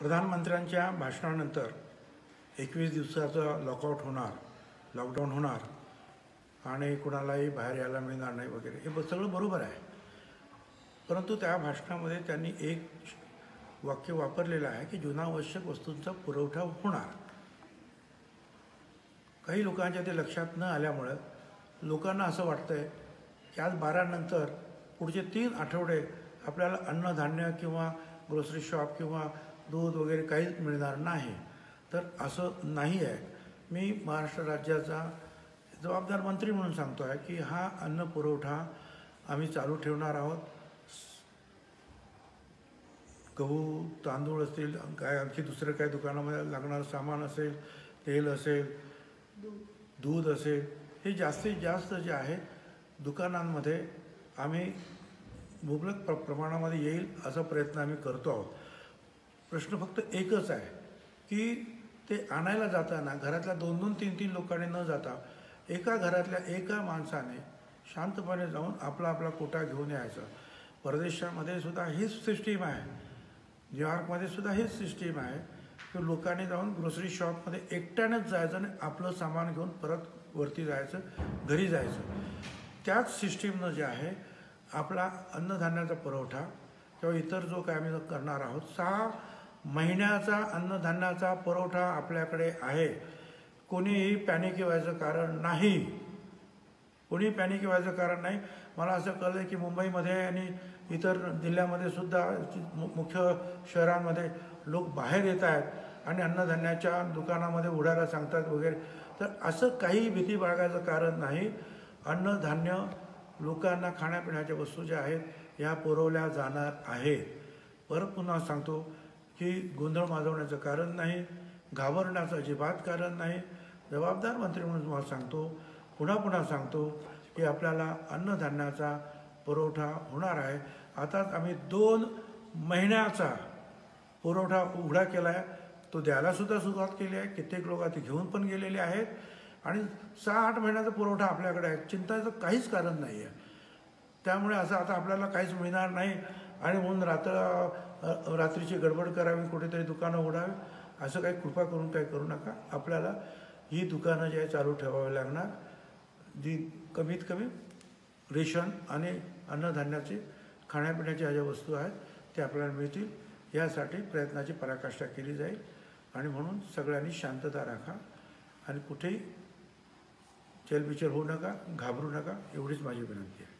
प्रधानमंत्र्यांच्या भाषणानंतर एकवीस दिवसाचं लॉकआउट होणार लॉकडाऊन होणार आणि कुणालाही बाहेर यायला मिळणार नाही वगैरे. हे ब- सगळं बरोबर आहे. परंतु त्या भाषणामध्ये त्यांनी एक वाक्य वापरलेलं आहे की जीवनावश्यक वस्तूंचा पुरवठा होणार. काही लोकांच्या ते लक्षात न आल्यामुळं लोकांना असं वाटतं आहे की आज बारानंतर पुढचे तीन आठवडे आपल्याला अन्नधान्य किंवा ग्रोसरी शॉप किंवा दूध वगैरे काहीच मिळणार नाही. तर असं नाही आहे. मी महाराष्ट्र राज्याचा जबाबदार मंत्री म्हणून सांगतो आहे की हा अन्न पुरवठा आम्ही चालू ठेवणार आहोत. गहू तांदूळ असतील काय आणखी दुसरं काय दुकानामध्ये लागणारं सामान असेल तेल असेल दूध असेल हे जास्तीत जास्त जे आहे दुकानांमध्ये आम्ही मुबलक प्र प्रमाणामध्ये येईल असा प्रयत्न आम्ही करतो आहोत. प्रश्न फक्त एकच आहे की ते आणायला जाताना घरातल्या दोन दोन तीन तीन लोकांनी न जाता एका घरातल्या एका माणसाने शांतपणे जाऊन आपला आपला कोटा घेऊन यायचा. परदेशामध्ये सुद्धा हीच सिस्टीम आहे. न्यूयॉर्कमध्ये सुद्धा हीच सिस्टीम आहे की लोकांनी जाऊन ग्रोसरी शॉपमध्ये एकट्यानेच जायचं आणि आपलं सामान घेऊन परत वरती जायचं घरी जायचं. त्याच सिस्टीमनं जे आहे आपला अन्नधान्याचा पुरवठा किंवा इतर जो काय आम्ही करणार आहोत सहा महिन्याचा अन्नधान्याचा पुरवठा आपल्याकडे आहे. कोणीही पॅनिक व्हायचं कारण नाही. कोणी पॅनिक व्हायचं कारण नाही. मला असं कळलं की मुंबईमध्ये आणि इतर जिल्ह्यामध्ये सुद्धा मु- मुख्य शहरांमध्ये लोक बाहेर येत आहेत आणि अन्नधान्याच्या दुकानामध्ये उडायला सांगतात वगैरे. तर असं काही भीती बाळगायचं कारण नाही. अन्नधान्य लोकांना खाण्यापिण्याच्या वस्तू ज्या आहेत ह्या पुरवल्या जाणार आहेत. परत पुन्हा सांगतो की गोंधळ माजवण्याचं कारण नाही घाबरण्याचं अजिबात कारण नाही. जबाबदार मंत्री म्हणून तुम्हाला सांगतो पुन्हा पुन्हा सांगतो की आपल्याला अन्नधान्याचा पुरवठा होणार आहे. आताच आम्ही दोन महिन्याचा पुरवठा उघडा केला आहे तो द्यायलासुद्धा सुरुवात केली आहे. कित्येक लोक ते घेऊन पण गेलेले आहेत. आणि सहा आठ महिन्याचा पुरवठा आपल्याकडे आहे. चिंताचं काहीच कारण नाही आहे त्यामुळे असं आता आपल्याला काहीच मिळणार नाही आणि म्हणून रात्र रात्रीची गडबड करावी कुठेतरी दुकानं उघडावी असं काही कृपा करून काही करू नका. आपल्याला ही दुकानं जी आहे चालू ठेवावी लागणार. जी कमीत कमी रेशन आणि अन्नधान्याचे खाण्यापिण्याच्या ज्या वस्तू आहेत त्या आपल्याला मिळतील. यासाठी प्रयत्नाची पराकाष्ठा केली जाईल. आणि म्हणून सगळ्यांनी शांतता राखा. आणि कुठेही चलबिचल होऊ नका घाबरू नका एवढीच माझी विनंती आहे.